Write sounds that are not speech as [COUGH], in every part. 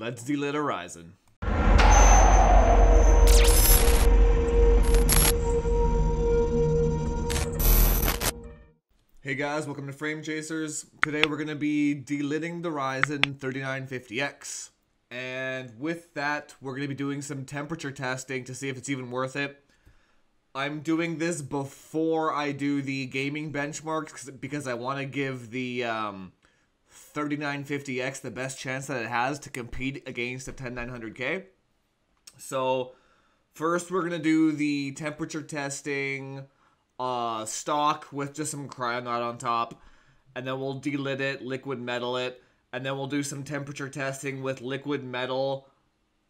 Let's delete Horizon. Hey guys, welcome to Frame Chasers. Today we're going to be delidding the Ryzen 3950X. And with that, we're going to be doing some temperature testing to see if it's even worth it. I'm doing this before I do the gaming benchmarks because I want to give the um, 3950X the best chance that it has to compete against the 10900K. So, first we're going to do the temperature testing uh, stock with just some Kryonaut on top. And then we'll delid it, liquid metal it. And then we'll do some temperature testing with liquid metal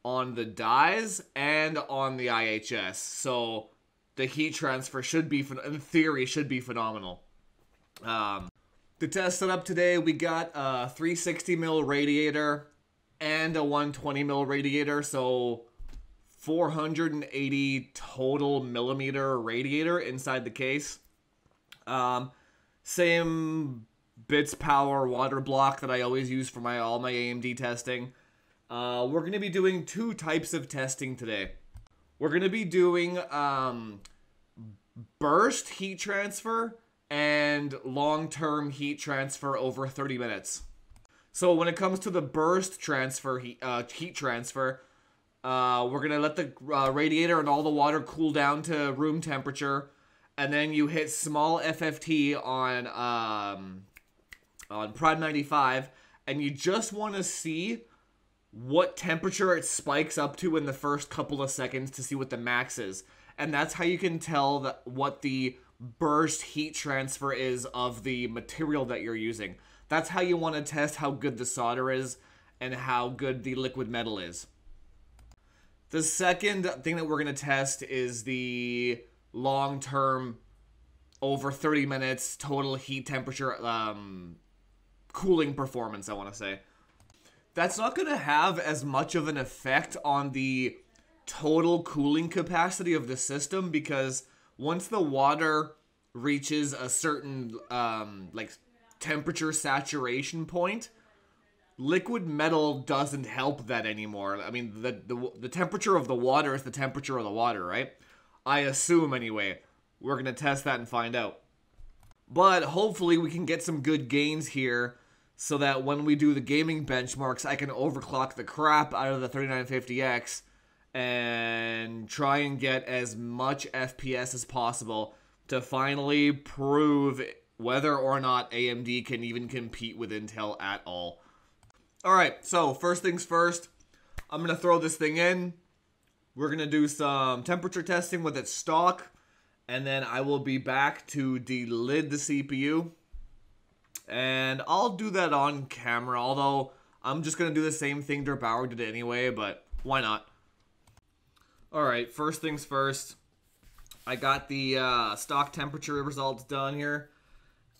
on the dies and on the IHS. So the heat transfer should be, in theory, should be phenomenal. Um, the test setup today, we got a 360 mil radiator and a 120 mil radiator. So 480 total millimeter radiator inside the case. Um, same Bitspower water block that I always use for my all my AMD testing. Uh, we're going to be doing two types of testing today. We're going to be doing um, burst heat transfer and long-term heat transfer over 30 minutes. So when it comes to the burst transfer heat, uh, heat transfer, uh, we're gonna let the uh, radiator and all the water cool down to room temperature, and then you hit small FFT on um, on Prime 95, and you just want to see what temperature it spikes up to in the first couple of seconds to see what the max is, and that's how you can tell that what the burst heat transfer is of the material that you're using. That's how you want to test how good the solder is and how good the liquid metal is. The second thing that we're going to test is the long term, over 30 minutes total heat temperature um, cooling performance, I want to say. That's not going to have as much of an effect on the total cooling capacity of the system because once the water reaches a certain um, like temperature saturation point, liquid metal doesn't help that anymore. I mean, the, the the temperature of the water is the temperature of the water, right? I assume anyway. We're gonna test that and find out. But hopefully we can get some good gains here so that when we do the gaming benchmarks, I can overclock the crap out of the 3950X and try and get as much FPS as possible to finally prove whether or not AMD can even compete with Intel at all. All right, so first things first, I'm going to throw this thing in. We're going to do some temperature testing with its stock, and then I will be back to delid the CPU. And I'll do that on camera, although I'm just going to do the same thing der8auer did anyway, but why not? All right, first things first. I got the uh, stock temperature results done here,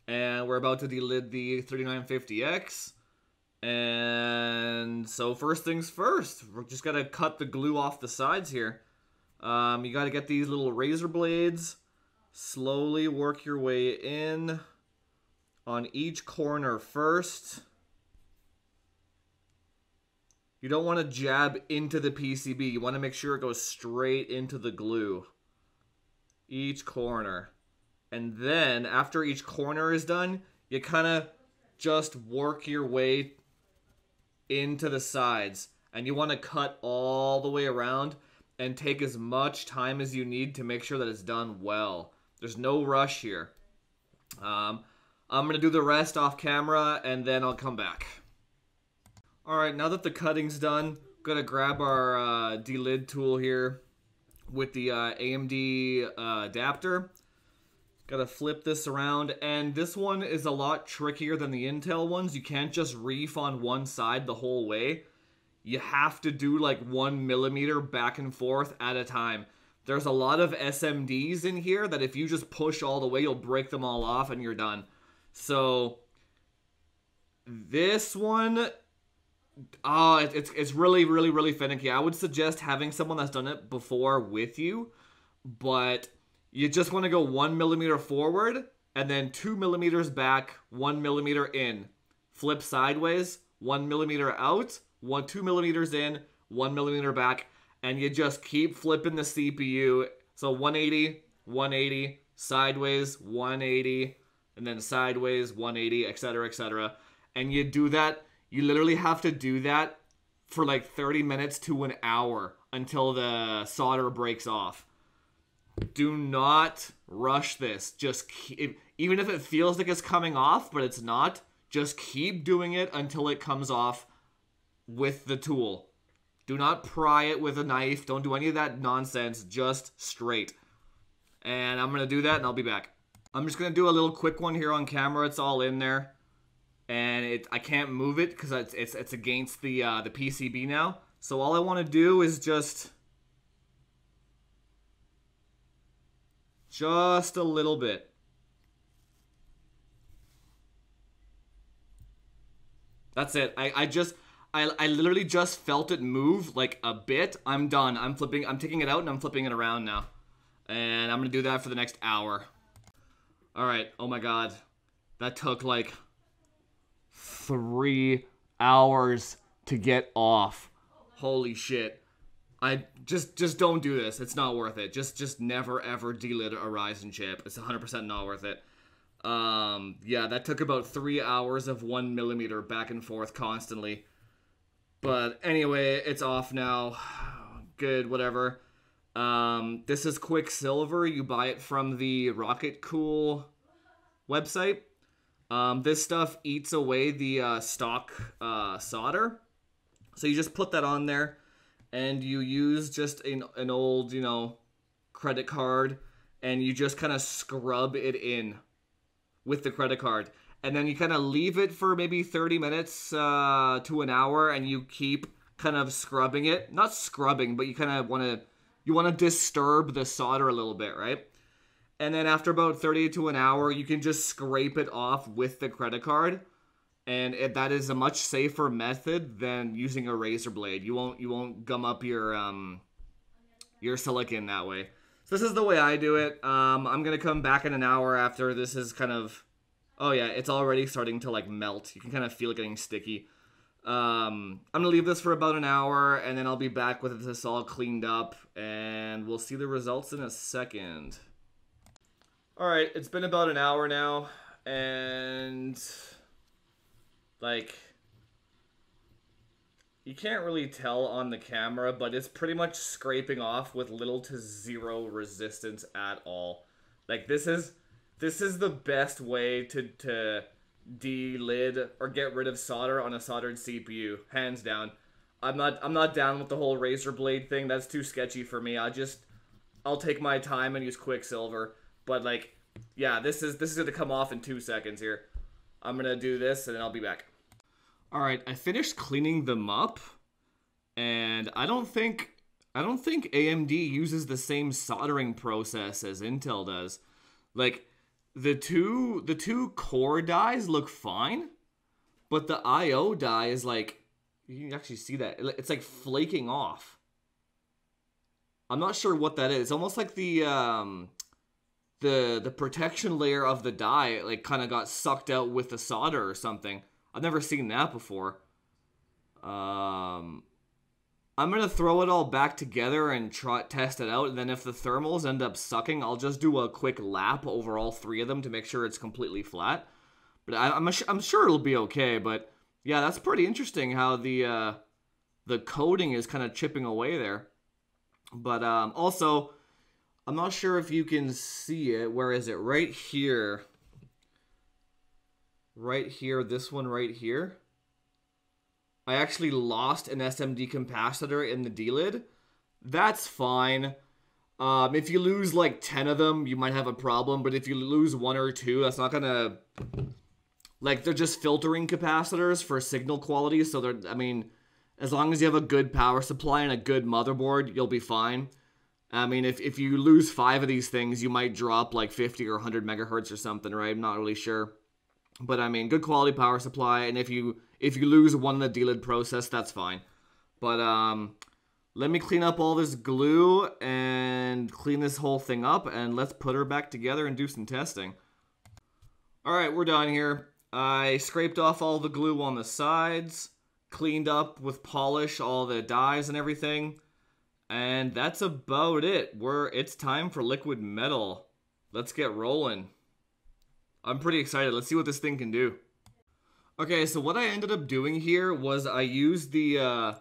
and we're about to delid the 3950X. And so first things first, we're just gonna cut the glue off the sides here. Um, you gotta get these little razor blades, slowly work your way in on each corner first. You don't want to jab into the PCB. You want to make sure it goes straight into the glue. Each corner. And then, after each corner is done, you kind of just work your way into the sides and you want to cut all the way around and take as much time as you need to make sure that it's done well. There's no rush here. Um, I'm going to do the rest off camera and then I'll come back. Alright, now that the cutting's done, to grab our uh, delid tool here with the uh, AMD uh, adapter. Gotta flip this around, and this one is a lot trickier than the Intel ones. You can't just reef on one side the whole way. You have to do like one millimeter back and forth at a time. There's a lot of SMDs in here that if you just push all the way, you'll break them all off and you're done. So, this one, oh, it's, it's really, really, really finicky. I would suggest having someone that's done it before with you, but you just want to go one millimeter forward and then two millimeters back, one millimeter in. Flip sideways, one millimeter out, one two millimeters in, one millimeter back, and you just keep flipping the CPU. So 180, 180, sideways, 180, and then sideways, 180, etc., etc. And you do that. You literally have to do that for like 30 minutes to an hour until the solder breaks off. Do not rush this. Just keep, even if it feels like it's coming off, but it's not, just keep doing it until it comes off with the tool. Do not pry it with a knife. Don't do any of that nonsense. Just straight. And I'm going to do that and I'll be back. I'm just going to do a little quick one here on camera. It's all in there. And it I can't move it because it's, it's, it's against the, uh, the PCB now. So all I want to do is just... Just a little bit. That's it. I, I just... I, I literally just felt it move like a bit. I'm done. I'm flipping. I'm taking it out and I'm flipping it around now. And I'm to do that for the next hour. All right. Oh my God. That took like three hours to get off. Holy shit. I just just don't do this. It's not worth it. Just just never ever delid a Ryzen chip. It's 100% not worth it. Um, yeah, that took about three hours of one millimeter back and forth constantly. But anyway, it's off now. [SIGHS] Good, whatever. Um, this is Quicksilver. You buy it from the Rockit Cool website. Um, this stuff eats away the uh, stock uh, solder. So you just put that on there and you use just an, an old, you know, credit card and you just kind of scrub it in with the credit card. And then you kind of leave it for maybe 30 minutes uh, to an hour and you keep kind of scrubbing it. Not scrubbing but you kind of want to you want to disturb the solder a little bit right and then after about 30 to an hour you can just scrape it off with the credit card and it, that is a much safer method than using a razor blade you won't you won't gum up your um your silicon that way so this is the way i do it um i'm gonna come back in an hour after this is kind of Oh yeah, it's already starting to like melt. You can kind of feel it getting sticky. Um, I'm gonna leave this for about an hour, and then I'll be back with this all cleaned up, and we'll see the results in a second. All right, it's been about an hour now, and like you can't really tell on the camera, but it's pretty much scraping off with little to zero resistance at all. Like this is this is the best way to to delid or get rid of solder on a soldered CPU, hands down. I'm not I'm not down with the whole razor blade thing. That's too sketchy for me. I just I'll take my time and use Quicksilver. But like, yeah, this is this is gonna come off in two seconds here. I'm gonna do this and then I'll be back. All right, I finished cleaning them up, and I don't think I don't think AMD uses the same soldering process as Intel does. Like the two the two core dies look fine, but the IO die is like you can actually see that it's like flaking off. I'm not sure what that is. It's almost like the um the the protection layer of the die like kind of got sucked out with the solder or something. I've never seen that before. Um I'm gonna throw it all back together and try test it out. And then if the thermals end up sucking, I'll just do a quick lap over all three of them to make sure it's completely flat. But I, am I'm, I'm sure it'll be okay. But yeah, that's pretty interesting how the uh, the coating is kind of chipping away there. But um, also, I'm not sure if you can see it. Where is it? Right here. Right here. This one right here. I actually lost an SMD capacitor in the delid. That's fine. Um, if you lose like 10 of them, you might have a problem, but if you lose one or two, that's not gonna... Like, they're just filtering capacitors for signal quality, so they're, I mean, as long as you have a good power supply and a good motherboard, you'll be fine. I mean, if, if you lose five of these things, you might drop like 50 or 100 megahertz or something, right? I'm not really sure. But I mean, good quality power supply, and if you if you lose one in the delid process, that's fine. But um, let me clean up all this glue and clean this whole thing up, and let's put her back together and do some testing. All right, we're done here. I scraped off all the glue on the sides, cleaned up with polish all the dies and everything. And that's about it. We're it's time for liquid metal. Let's get rolling. I'm pretty excited. Let's see what this thing can do. Okay, so what I ended up doing here was I used the uh,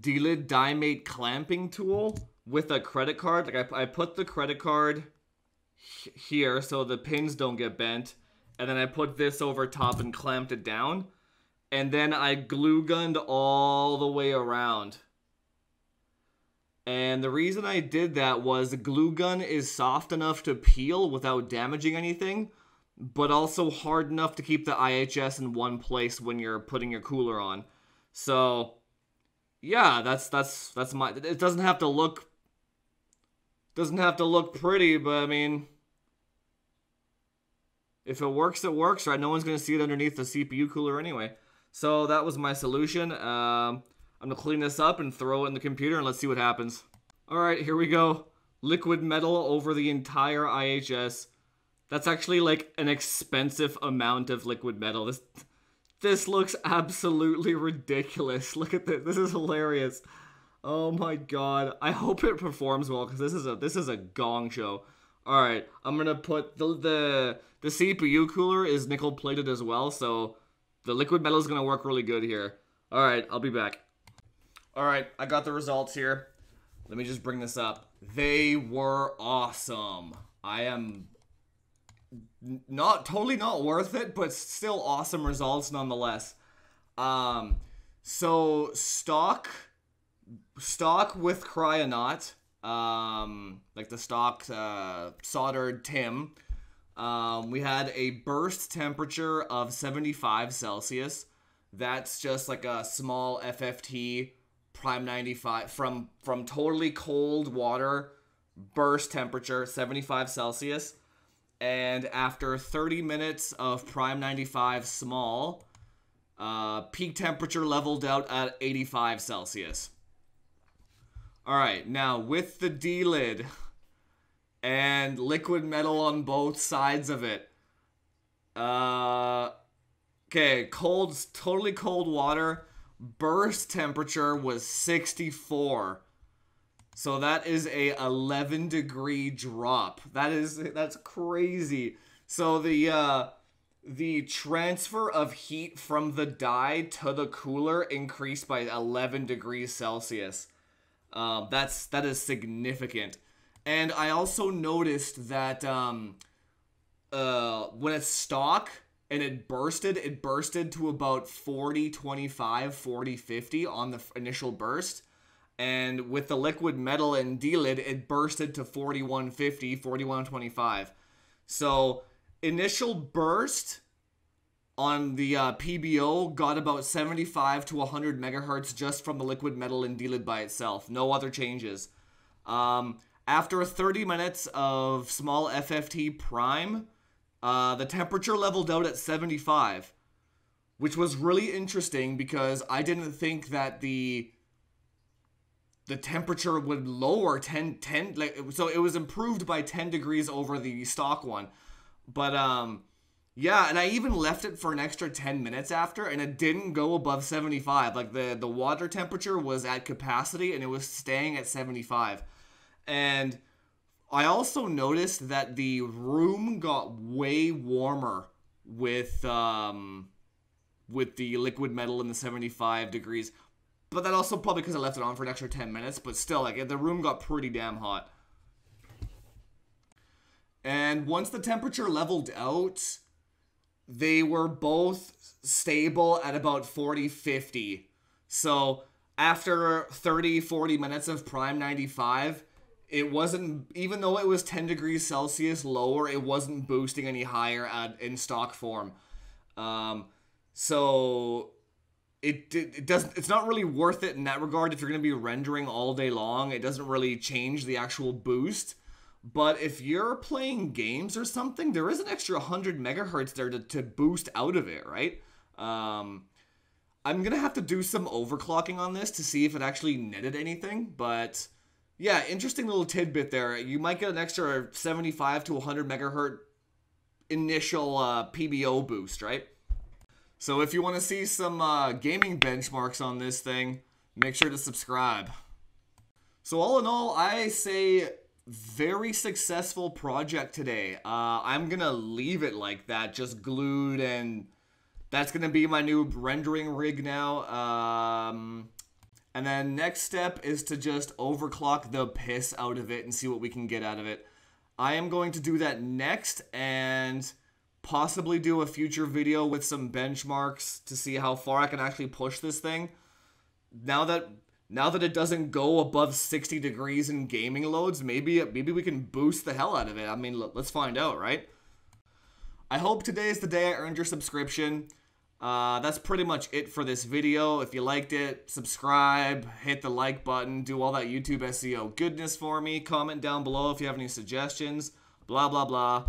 Delid Die Mate clamping tool with a credit card. Like I, I put the credit card here so the pins don't get bent. And then I put this over top and clamped it down. And then I glue gunned all the way around. And the reason I did that was the glue gun is soft enough to peel without damaging anything, but also hard enough to keep the IHS in one place when you're putting your cooler on. So, yeah, that's that's that's my. It doesn't have to look. Doesn't have to look pretty, but I mean, if it works, it works, right? No one's gonna see it underneath the CPU cooler anyway. So that was my solution. Um, I'm gonna clean this up and throw it in the computer and let's see what happens. All right, here we go. Liquid metal over the entire IHS. That's actually like an expensive amount of liquid metal. This this looks absolutely ridiculous. [LAUGHS] Look at this. This is hilarious. Oh my god. I hope it performs well because this is a this is a gong show. All right, I'm gonna put the the the CPU cooler is nickel plated as well, so the liquid metal is gonna work really good here. All right, I'll be back. All right, I got the results here. Let me just bring this up. They were awesome. I am not totally not worth it, but still awesome results nonetheless. Um, so stock, stock with Kryonaut, um, like the stock uh, soldered TIM. Um, we had a burst temperature of 75 Celsius. That's just like a small FFT prime 95 from from totally cold water burst temperature 75 celsius and after 30 minutes of prime 95 small uh, peak temperature leveled out at 85 celsius. All right now with the delid and liquid metal on both sides of it uh okay cold totally cold water burst temperature was 64. So that is a 11 degree drop. That is that's crazy. So the uh the transfer of heat from the die to the cooler increased by 11 degrees Celsius. Um, that's that is significant. And I also noticed that um, uh, when it's stock, and it bursted it bursted to about 40 25 40 50 on the initial burst. And with the liquid metal and delid it bursted to 41 50 41 25 so initial burst on the uh, PBO got about 75 to 100 megahertz just from the liquid metal and delid by itself. No other changes. Um, after 30 minutes of small FFT prime uh, the temperature leveled out at 75, which was really interesting because I didn't think that the the temperature would lower 10 10 like so it was improved by 10 degrees over the stock one. But um yeah, and I even left it for an extra 10 minutes after and it didn't go above 75. Like the the water temperature was at capacity and it was staying at 75. And I also noticed that the room got way warmer with um with the liquid metal in the 75 degrees. But that also probably because I left it on for an extra 10 minutes, but still like the room got pretty damn hot. And once the temperature leveled out, they were both stable at about 40 50. So after 30 40 minutes of prime 95, it wasn't even though it was 10 degrees celsius lower it wasn't boosting any higher at, in stock form. Um, so it, it, it doesn't it's not really worth it in that regard if you're going to be rendering all day long. It doesn't really change the actual boost. But if you're playing games or something there is an extra 100 megahertz there to, to boost out of it right? Um, i'm going to have to do some overclocking on this to see if it actually netted anything but yeah, interesting little tidbit there. You might get an extra 75 to 100 megahertz initial uh, PBO boost, right? So if you want to see some uh, gaming benchmarks on this thing, make sure to subscribe. So all in all, I say very successful project today. Uh, I'm gonna leave it like that, just glued, and that's gonna be my new rendering rig now. Um, and then next step is to just overclock the piss out of it and see what we can get out of it. I am going to do that next and possibly do a future video with some benchmarks to see how far I can actually push this thing. Now that now that it doesn't go above 60 degrees in gaming loads, maybe maybe we can boost the hell out of it. I mean, let's find out, right? I hope today is the day I earned your subscription. Uh, that's pretty much it for this video. If you liked it, subscribe, hit the like button, do all that YouTube SEO goodness for me. Comment down below if you have any suggestions. Blah blah blah.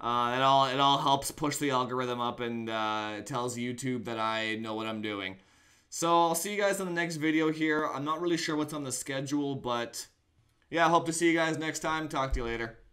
Uh, it all it all helps push the algorithm up and uh, tells YouTube that I know what I'm doing. So I'll see you guys in the next video here. I'm not really sure what's on the schedule, but yeah, I hope to see you guys next time. Talk to you later.